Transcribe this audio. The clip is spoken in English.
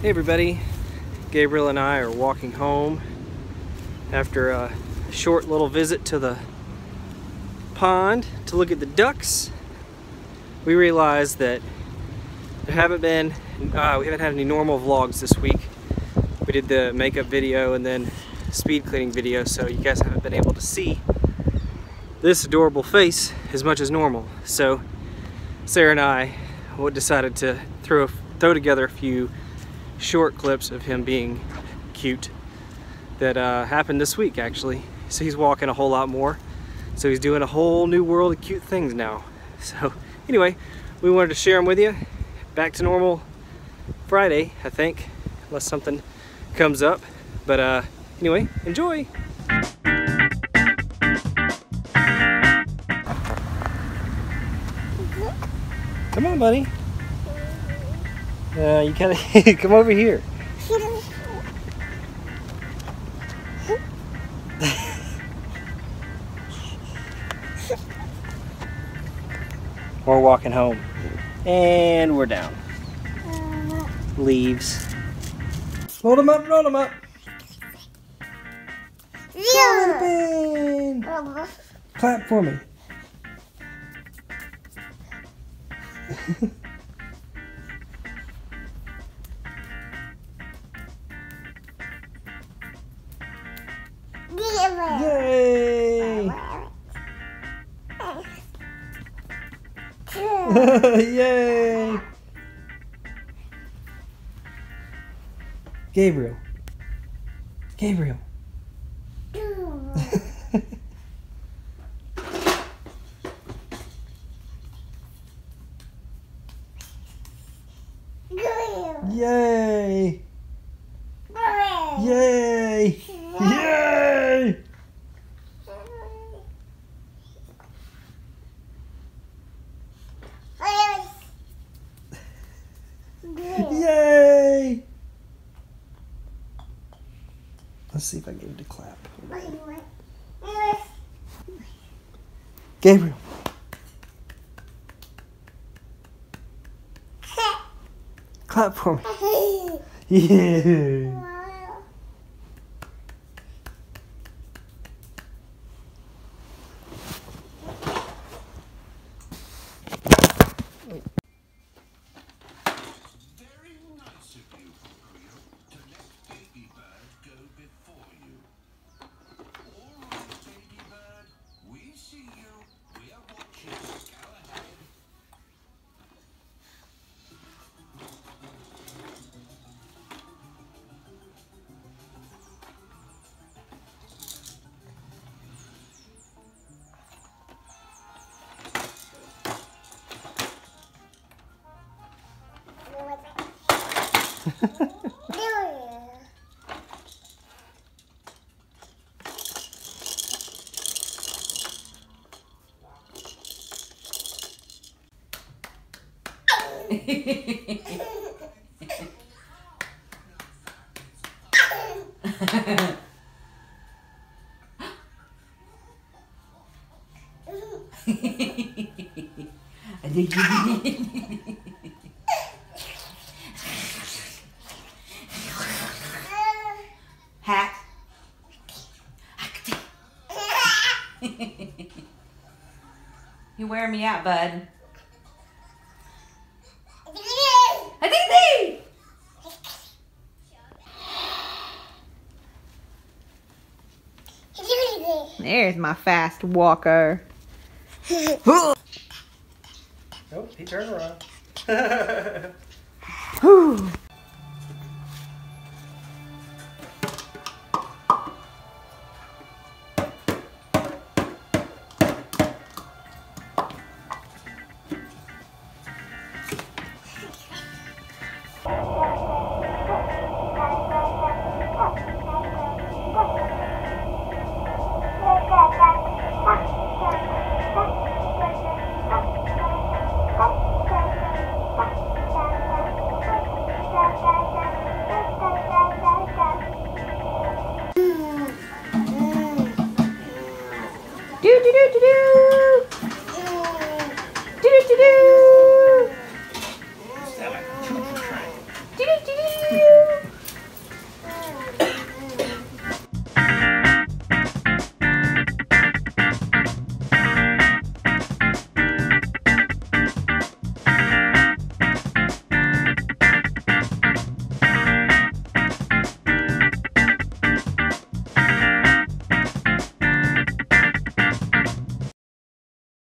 Hey everybody, Gabriel and I are walking home after a short little visit to the pond to look at the ducks. We realized that there haven't been, uh, we haven't had any normal vlogs this week. We did the makeup video and then speed cleaning video, so you guys haven't been able to see this adorable face as much as normal. So Sarah and I decided to throw, throw together a few short clips of him being cute that uh, happened this week actually. So he's walking a whole lot more. So he's doing a whole new world of cute things now. So anyway, we wanted to share them with you. Back to normal Friday, I think, unless something comes up. But uh, anyway, enjoy. Come on, buddy. Uh, you gotta come over here. we're walking home. And we're down. Leaves. Roll them up, roll them up. Yeah. Clap for me. Yay! Yay! Gabriel. Gabriel. Yay! Yay! Yay! Yay! Let's see if I get him to clap. Gabriel. Clap for me. Yeah. Hat. you wear me out, bud. I think There's my fast walker. Nope, he turned around.